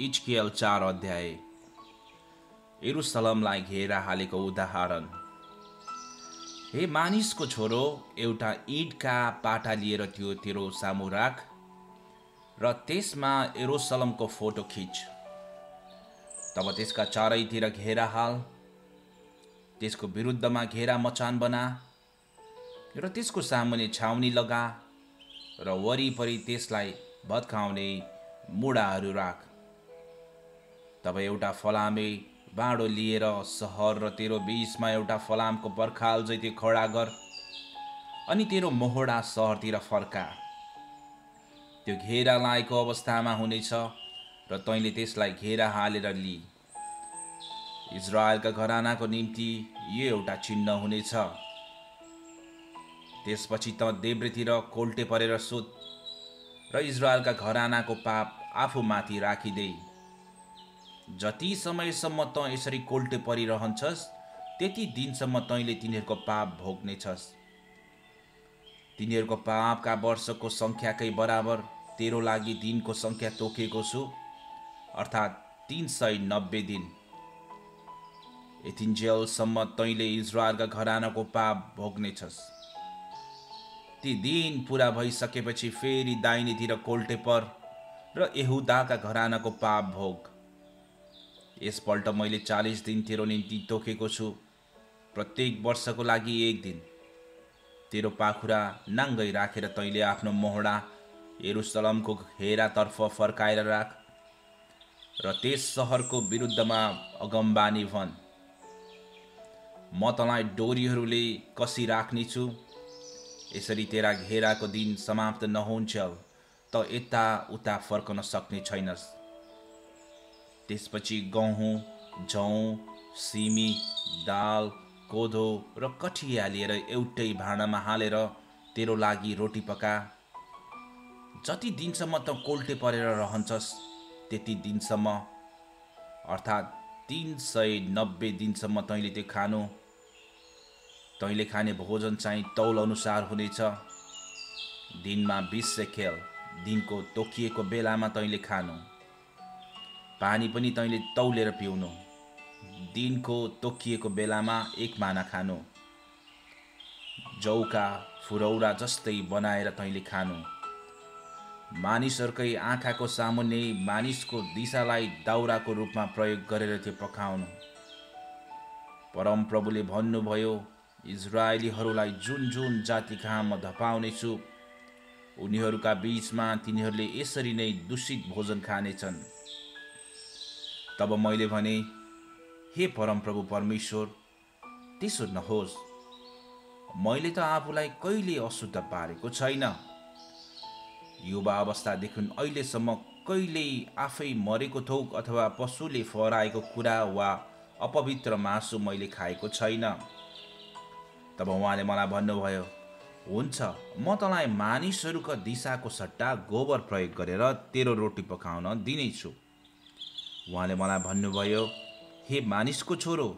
इचकेल चार अध्याय। एरुसलमलाई घेरा हालेको उदाहरण। हे मानिसको छोरो एउटा इँटका पाटा लिएर त्यो तेरो सामु राख र त्यसमा एरुसलमको फोटो खिच। तब त्यसका चारैतिर घेरा हाल। त्यसको विरुद्धमा घेरा मचान बना र त्यसको सामुन्ने छाउनी लगा र वरिपरि त्यसलाई भत्काउने मुढाहरू राख। तब एउटा फलामे बाँडो लिएर सहर र तेरो बिचमा एउटा फलामको पर्खाल जैते खडा गर अनि तेरो मोहडा सहरतिर फर्का। त्यो घेरा लाएको अवस्थामा हुनेछ र तैँले त्यसलाई घेरा हालेर लि। इजरायलका घरानाको निम्ति यो एउटा चिन्ह हुनेछ। त्यसपछि त देब्रेतिर कोल्टे परेर सुत र इजरायलका घरानाको पाप आफूमाथि राखिदे जति समयसम्म त यसरी कोल्टे परिरहन्छस् त्यति दिनसम्म तैँले तिनीहरूको पाप भोग्नेछस्। तिनीहरूको पापका वर्षको सङ्ख्याकै बराबर तेरो लागि दिनको सङ्ख्या तोकेको छु अर्थात् तिन सय नब्बे दिन। यतिन्जेलसम्म तैँले इजरायलका घरानाको पाप भोग्नेछस्। ती दिन पुरा भइसकेपछि फेरि दाहिनेतिर कोल्टे पर र यहुदाका घरानाको पाप भोग। यसपल्ट मैले चालिस दिन तेरो निम्ति तोकेको छु। प्रत्येक वर्षको लागि एक दिन। तेरो पाखुरा नाङ्गै राखेर तैँले आफ्नो मोहडा एरुसलमको हेरातर्फ फर्काएर राख र त्यस सहरको विरुद्धमा अगमबानी भन्। म तँलाई डोरीहरूले कसी राख्नेछु यसरी तेरा घेराको दिन समाप्त नहुन्जेल त यता उता फर्कन सक्ने छैनस्। त्यसपछि गहुँ जौँ सिमी दाल कोदो र कठिया लिएर एउटै भाँडामा हालेर तेरो लागि रोटी पका। जति दिनसम्म त कोल्टे परेर रहन्छस् त्यति दिनसम्म। अर्थात् तिन सय नब्बे दिनसम्म तैँले त्यो खानु। तैँले खाने भोजन चाहिँ तौल अनुसार हुनेछ। दिनमा बिस सेकेल दिनको तोकिएको बेलामा तैँले खानु। पानी पनि तैँले तौलेर पिउनु। दिनको तोकिएको बेलामा एक माना खानु। जौका फुरौरा जस्तै बनाएर तैँले खानु। मानिसहरूकै आँखाको सामुन्ने मानिसको दिशालाई दाउराको रूपमा प्रयोग गरेर त्यो पकाउनु परमप्रभुले भन्नुभयो इजरायलीहरूलाई जुन जुन जाति म धपाउनेछु उनीहरूका बिचमा तिनीहरूले यसरी नै दूषित भोजन खानेछन्। तब मैले भने हे परमप्रभु परमेश्वर त्यसो नहोस्। मैले त आफूलाई कहिले अशुद्ध पारेको छैन। युवा अवस्थादेखि अहिलेसम्म कहिल्यै आफै मरेको थोक अथवा पशुले फहराएको कुरा वा अपवित्र मासु मैले खाएको छैन। तब उहाँले मलाई भन्नुभयो हुन्छ म तँलाई मानिसहरूका दिशाको सट्टा गोबर प्रयोग गरेर तेरो रोटी पकाउन दिनेछु। उहाँले मलाई भन्नुभयो हे मानिसको छोरो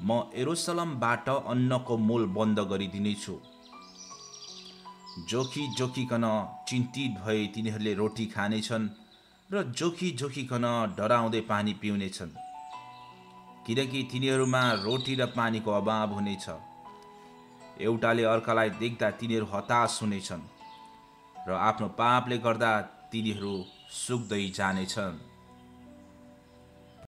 म एरोसलमबाट अन्नको मूल बन्द गरिदिनेछु। जोखी जोखिकन चिन्तित भए तिनीहरूले रोटी खानेछन् र जोखी जोखिकन डराउँदै पानी पिउनेछन्। किनकि तिनीहरूमा रोटी र पानीको अभाव हुनेछ। एउटाले अर्कालाई देख्दा तिनीहरू हताश हुनेछन् र आफ्नो पापले गर्दा तिनीहरू सुक्दै जानेछन्।